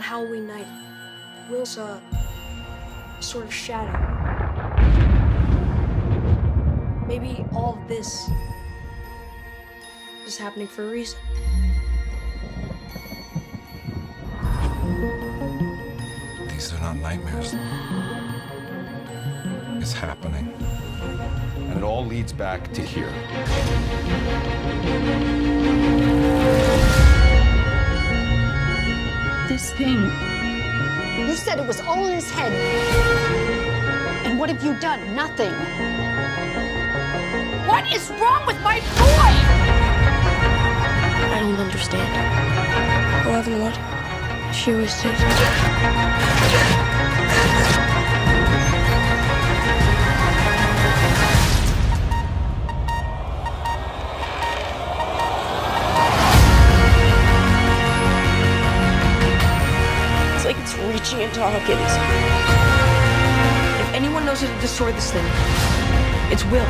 Halloween night, Will saw a sort of shadow. Maybe all of this is happening for a reason. These are not nightmares. It's happening. And it all leads back to here. Said it was all in his head. And what have you done? Nothing. What is wrong with my boy? I don't understand. Eleven what? She did. Reaching into Hawkins. If anyone knows how to destroy this thing, it's Will.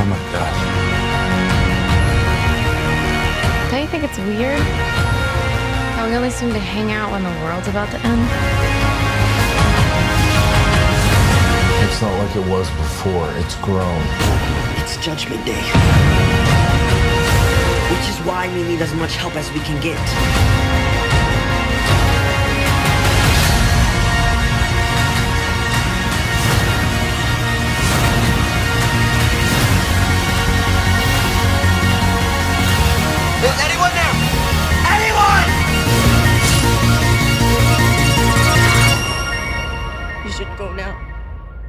Oh my god. Don't you think it's weird? How we only seem to hang out when the world's about to end? It's not like it was before. It's grown. It's Judgment Day. Which is why we need as much help as we can get.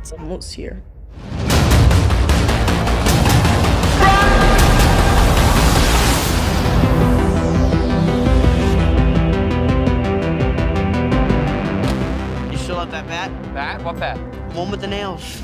It's almost here. You still have that bat? Bat? What bat? One with the nails.